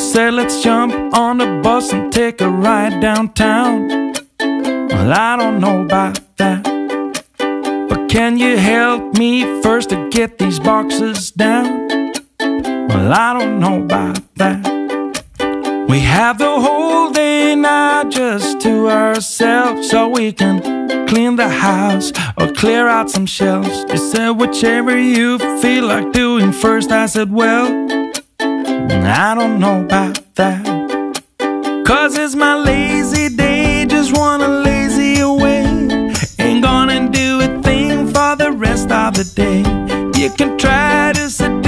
said, let's jump on the bus and take a ride downtown. Well, I don't know about that. But can you help me first to get these boxes down? Well, I don't know about that. We have the whole day now just to ourselves so we can clean the house or clear out some shelves. You said whichever you feel like doing first. I said, well, I don't know about that. Cause it's my lazy day, just wanna lazy away. Ain't gonna do a thing for the rest of the day. You can try to seduce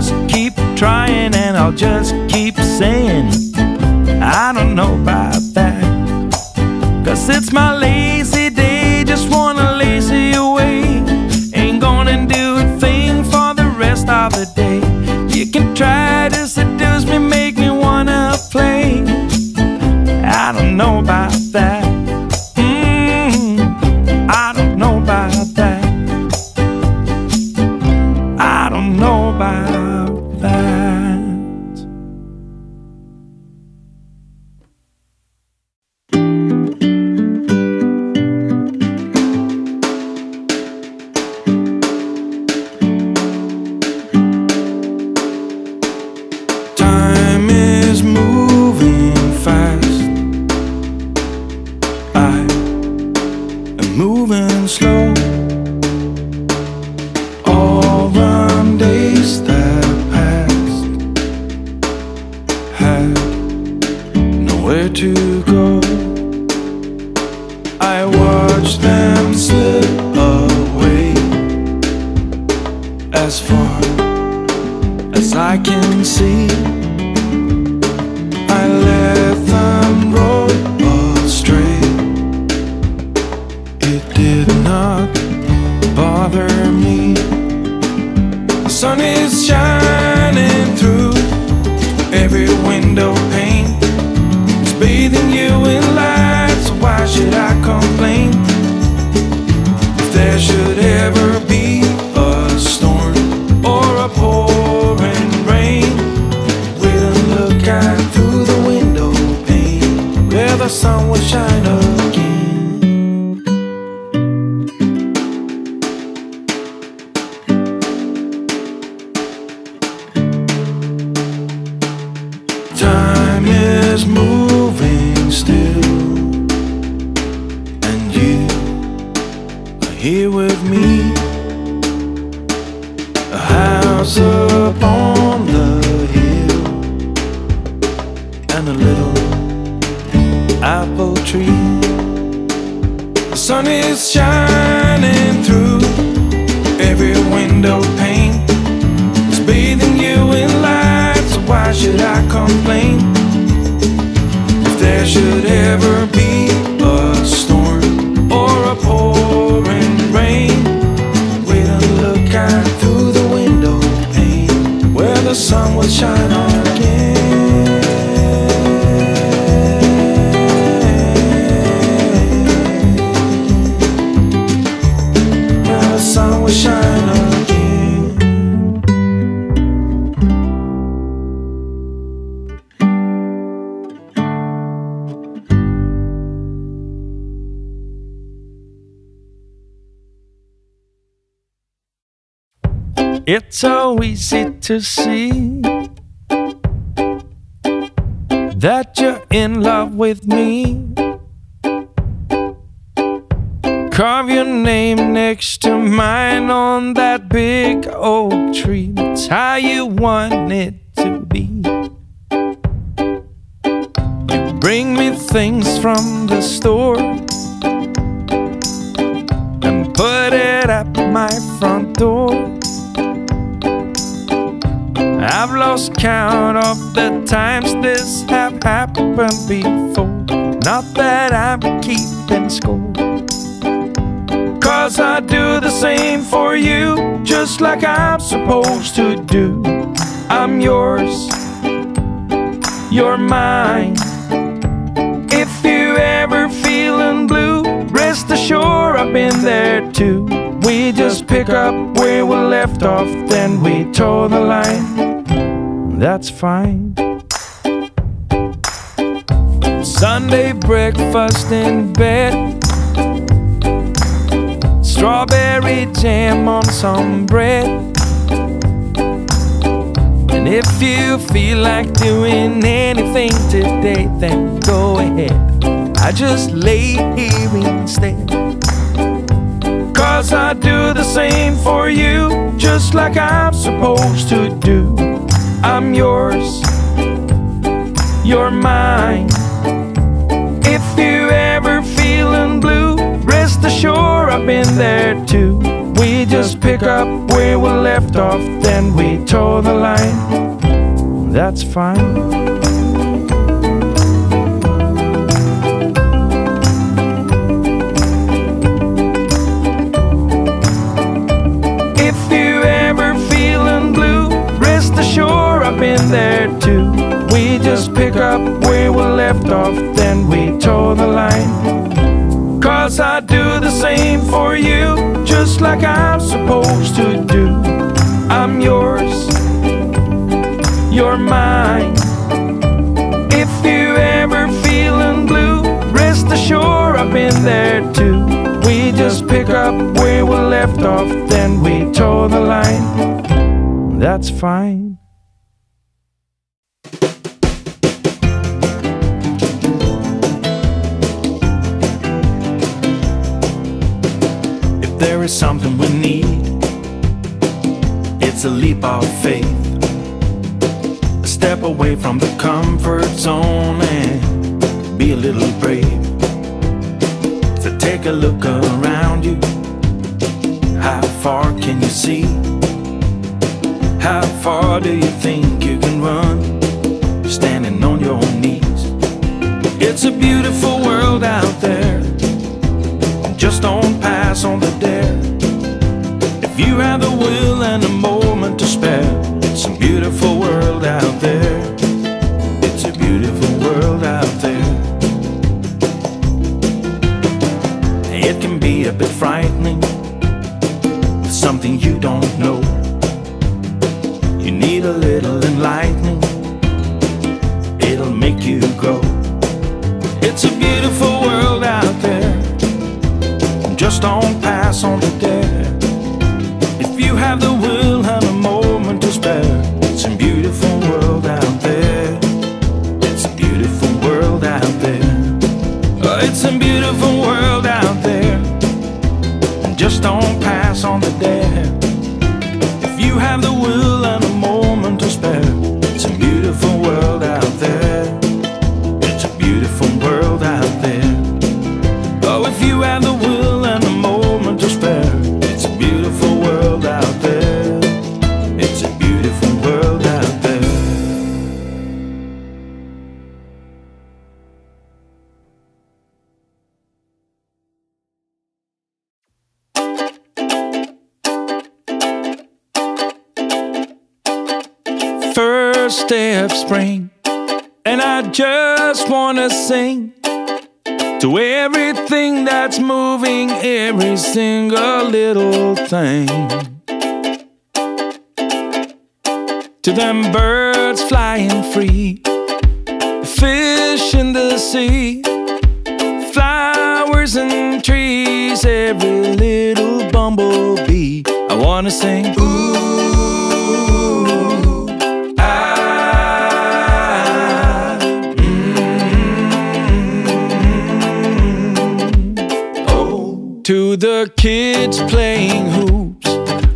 just keep trying, and I'll just keep saying, I don't know about that. Cause it's my lazy day, just wanna lazy away. Ain't gonna do a thing for the rest of the day. Nowhere to go. I watched them slip away as far as I can see. I let them roll astray. It did not bother me. The sun is shining be a storm or a pouring rain, we'll look out through the window pane where the sun will shine the sun will shine again. Where the sun will shine again. It's so easy to see that you're in love with me. Carve your name next to mine on that big oak tree. It's how you want it to be. You bring me things from the store and put it at my front door. I've lost count of the times this have happened before. Not that I'm keeping score. Cause I do the same for you, just like I'm supposed to do. I'm yours, you're mine. If you ever feeling blue, rest assured I've been there too. We just pick up where we left off, then we toe the line. That's fine. Sunday breakfast in bed. Strawberry jam on some bread. And if you feel like doing anything today, then go ahead. I just lay here instead. Cause I do the same for you, just like I'm supposed to do. I'm yours, you're mine. If you ever feeling blue, rest assured I've been there too. We just pick up where we left off, then we toe the line. That's fine. I've there too. We just pick up where we left off, then we toe the line. Cause I do the same for you, just like I'm supposed to do. I'm yours, you're mine. If you ever feeling blue, rest assured I've been there too. We just pick up where we left off, then we toe the line. That's fine. Is something we need, it's a leap of faith. A step away from the comfort zone and be a little brave. So take a look around you. How far can you see? How far do you think you can run? Standing on your knees. It's a beautiful world out there. Just don't pass on the dare. If you have the will and a moment to spare, it's a beautiful world out there. It's a beautiful world out there. It can be a bit frightening, something you don't know. You need a little enlightening, it'll make you grow. It's a beautiful. Just don't pass on the dare. If you have the will I just wanna sing to everything that's moving, every single little thing. To them birds flying free, fish in the sea, flowers and trees, every little bumblebee. I wanna sing, ooh, kids playing hoops,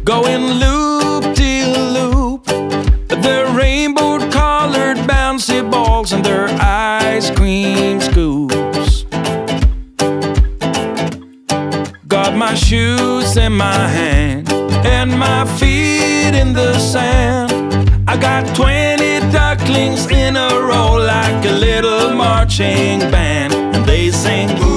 going loop de loop, their rainbow colored bouncy balls and their ice cream scoops. Got my shoes and my hand and my feet in the sand. I got 20 ducklings in a row like a little marching band, and they sing.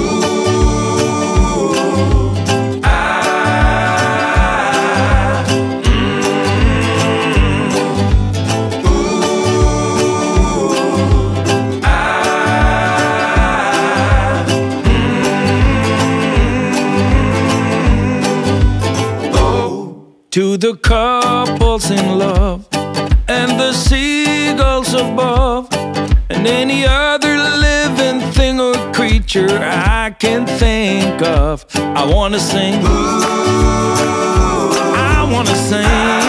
Or creature I can think of. I wanna sing. I wanna sing.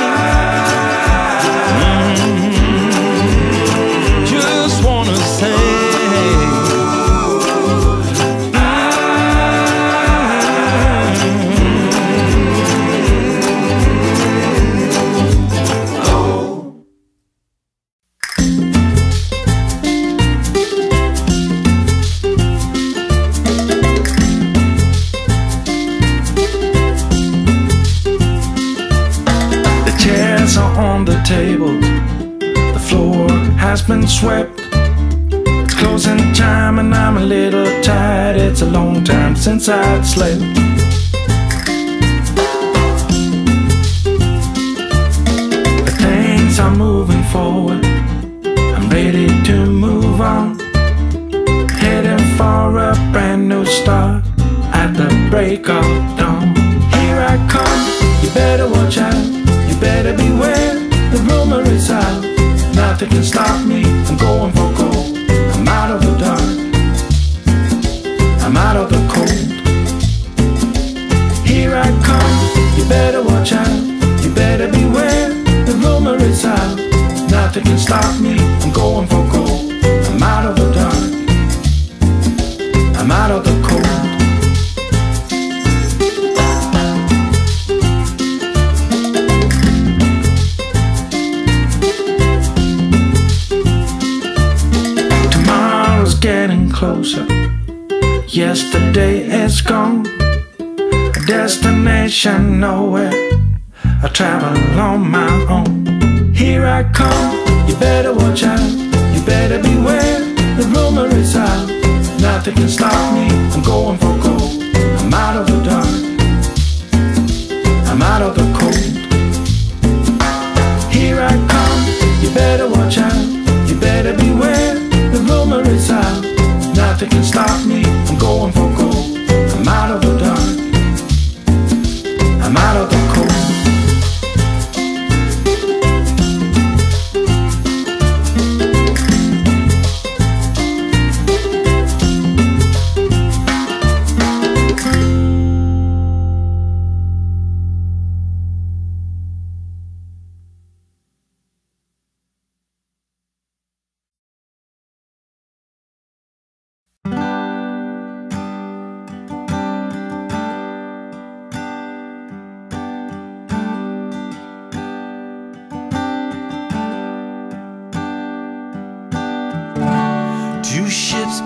I've slept. But things are moving forward. I'm ready to move on. Heading for a brand new start at the break of dawn. Here I come, you better watch out, you better beware. The rumor is out, nothing can stop me. Destination nowhere. I travel on my own. Here I come. You better watch out. You better beware. The rumor is out. Nothing can stop me. I'm going for gold. I'm out of the dark. I'm out of the cold. Here I come. You better watch out. You better beware. The rumor is out. Nothing can stop me.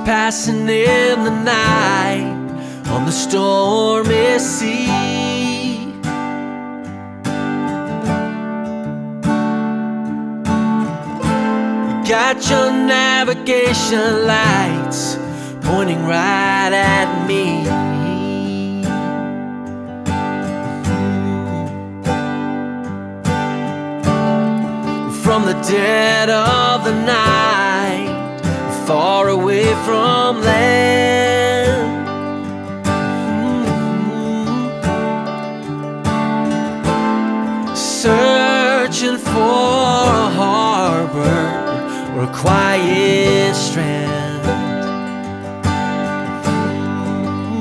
Passing in the night on the stormy sea. You got your navigation lights pointing right at me. From the dead of the night far away from land. Mm-hmm. Searching for a harbor or a quiet strand.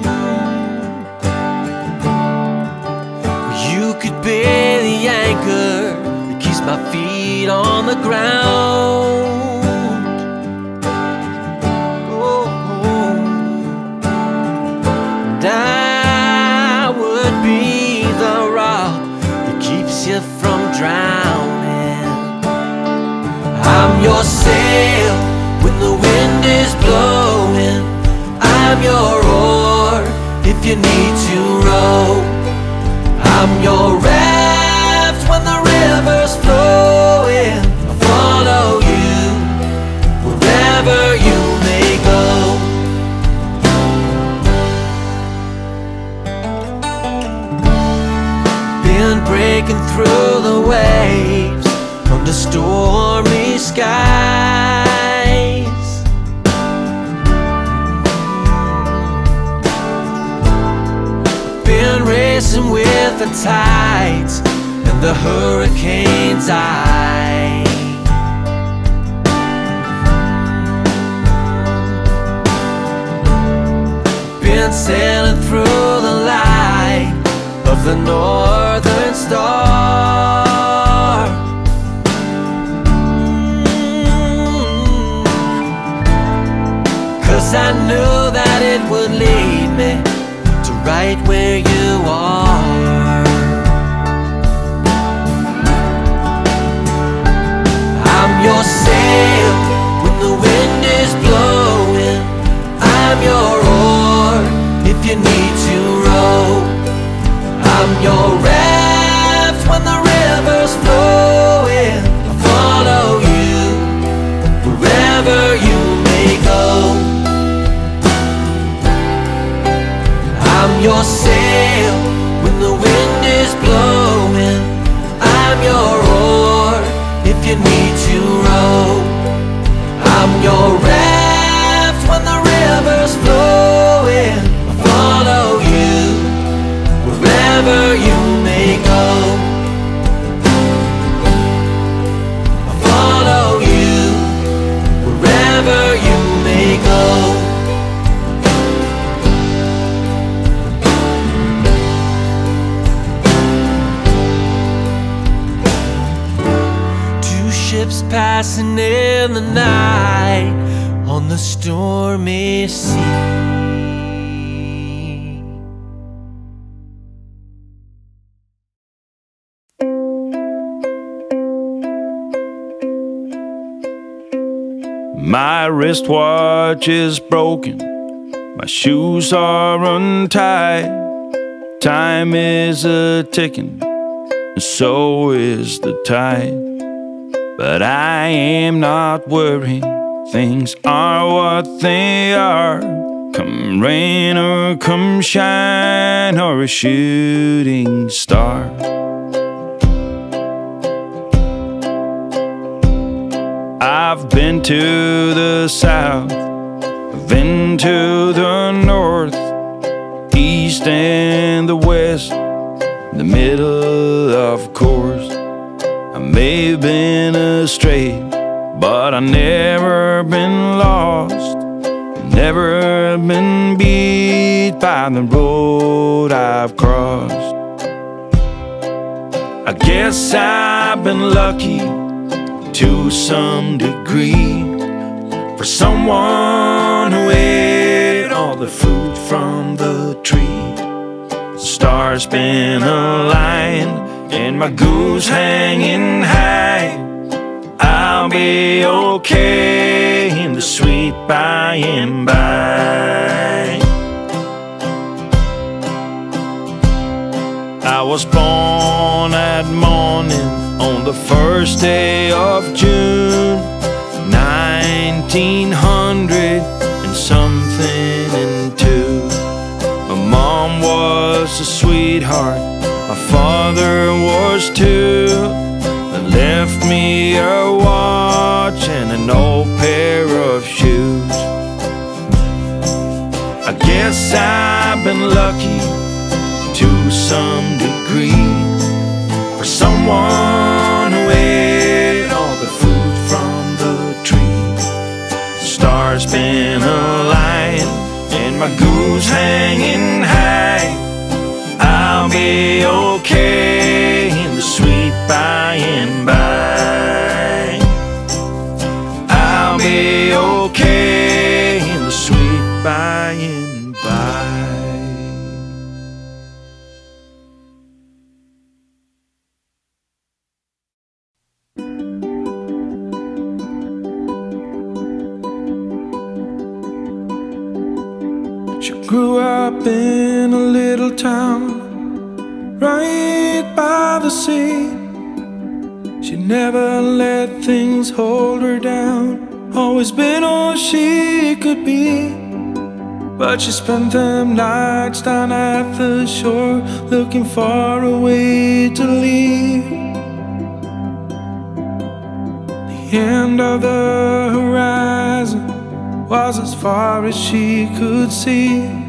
Mm-hmm. You could be the anchor that keeps my feet on the ground. Drowning. I'm your sail when the wind is blowing. I'm your oar if you need to row. I'm through the hurricane's eye. Been sailing through the light of the northern star. Mm. Cause I knew that it would lead me to right where you are. Your My wristwatch is broken, my shoes are untied. Time is a ticking, and so is the tide. But I am not worried, things are what they are. Come rain or come shine, or a shooting star. I've been to the south, I've been to the north, east and the west, the middle, of course. I may have been astray, but I never been lost, never been beat by the road I've crossed. I guess I've been lucky to some degree for someone who ate all the fruit from the tree. Stars been aligned and my goose hanging high. I'll be okay in the sweet by and by. I was born on the first day of June, 1900 and something and two. My mom was a sweetheart, my father was too. They left me a watch and an old pair of shoes. I guess I've been lucky to some degree hanging sea. She never let things hold her down, always been all she could be. But she spent them nights down at the shore, looking far away to leave. The end of the horizon was as far as she could see.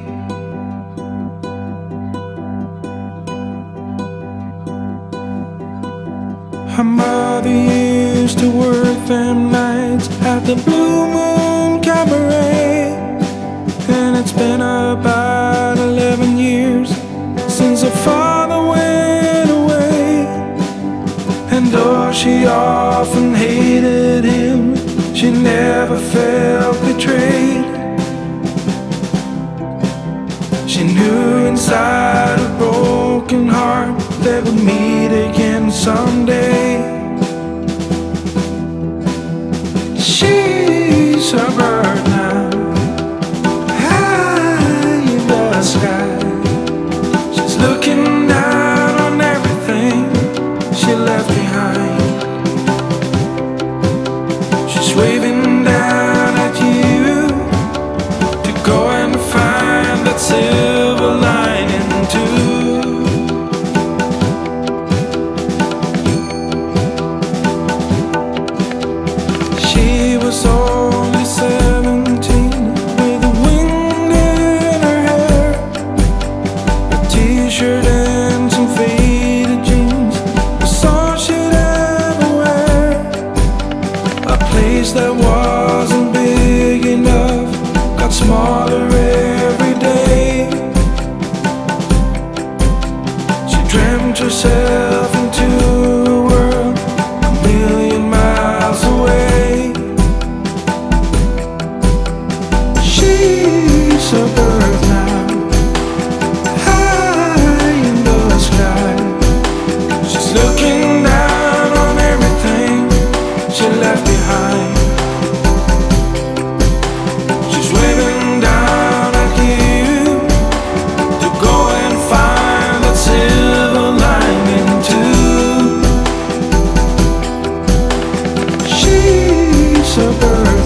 Her mother used to work them nights at the Blue Moon Cabaret. And it's been about 11 years since her father went away. And though she often hated him, she never felt betrayed. She knew inside a broken heart they would meet again someday. Dreamt She's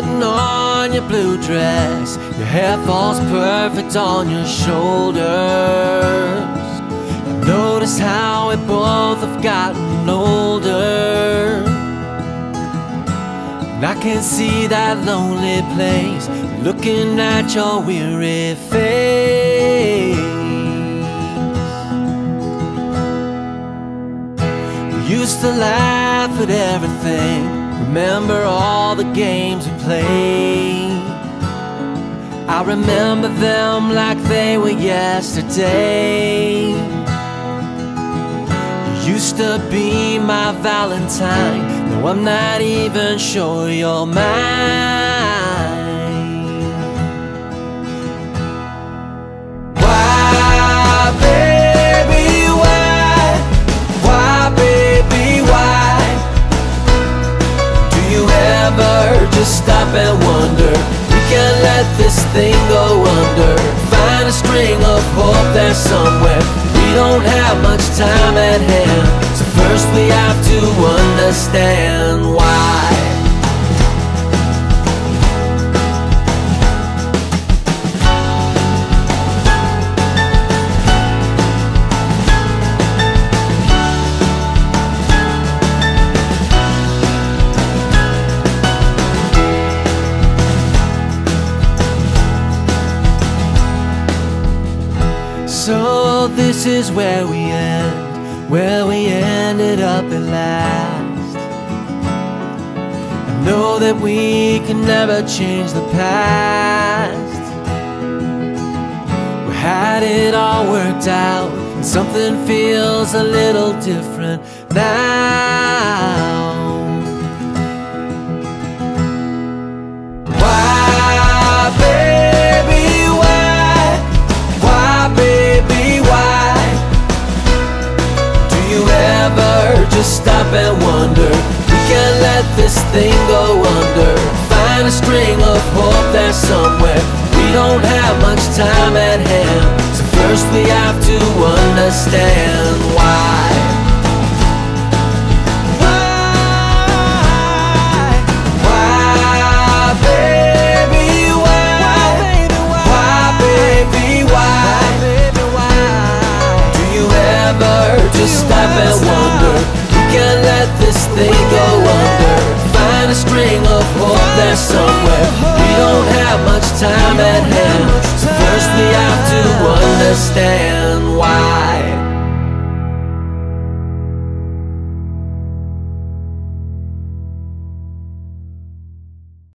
putting on your blue dress. Your hair falls perfect on your shoulders. I notice how we both have gotten older. And I can see that lonely place looking at your weary face. We used to laugh at everything. Remember all the games we played. I remember them like they were yesterday. You used to be my Valentine. No, I'm not even sure you're mine. Just stop and wonder? We can't let this thing go under. Find a string of hope there somewhere. We don't have much time at hand. So first we have to understand why. Is where we end, where we ended up at last. I know that we can never change the past. We had it all worked out, and something feels a little different now. Just stop and wonder? We can't let this thing go under. Find a string of hope there somewhere. We don't have much time at hand. So first we have to understand why. Why? Why, baby, why? Why, baby, why? Do you ever just stop and wonder? let this thing go under. Find a string of hope there somewhere. We don't have much time at hand. First we have to understand why.